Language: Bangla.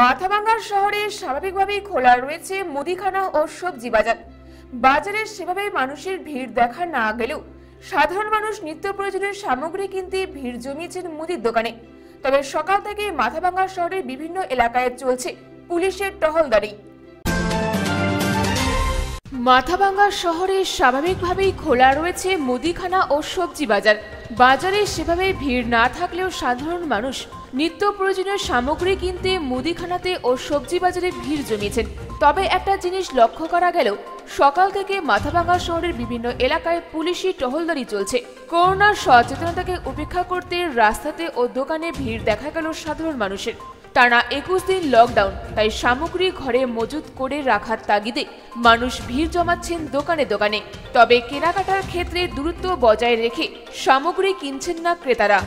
মাথাভাঙ্গা শহরে স্বাভাবিকভাবেই খোলা রয়েছে মুদিখানা ও সবজি বাজার। বাজারে সেভাবে মানুষের ভিড় দেখা না গেলেও সাধারণ মানুষ নিত্য প্রয়োজনীয় সামগ্রী কিনতে ভিড় জমিয়েছেন মুদির দোকানে। তবে সকাল থেকে মাথাভাঙ্গা শহরের বিভিন্ন এলাকায় চলছে পুলিশের টহলদারি। মাথাভাঙ্গা শহরে স্বাভাবিকভাবেই খোলা রয়েছে মুদিখানা ও সবজি বাজার। বাজারে সেভাবে ভিড় না থাকলেও সাধারণ মানুষ নিত্য প্রয়োজনীয় সামগ্রী কিনতে মুদিখানাতে ও সবজি বাজারে ভিড় জমিয়েছেন। তবে একটা জিনিস লক্ষ্য করা গেল, সকাল থেকে মাথাভাঙ্গা শহরের বিভিন্ন এলাকায় পুলিশি টহলদারি চলছে। করোনার সচেতনতাকে উপেক্ষা করতে রাস্তাতে ও দোকানে ভিড় দেখা গেল সাধারণ মানুষের। টানা একুশ দিন লকডাউন তাই সামগ্রী ঘরে মজুত করে রাখার তাগিদে মানুষ ভিড় জমাচ্ছেন দোকানে দোকানে। তবে কেনাকাটার ক্ষেত্রে দূরত্ব বজায় রেখে সামগ্রী কিনছেন না ক্রেতারা।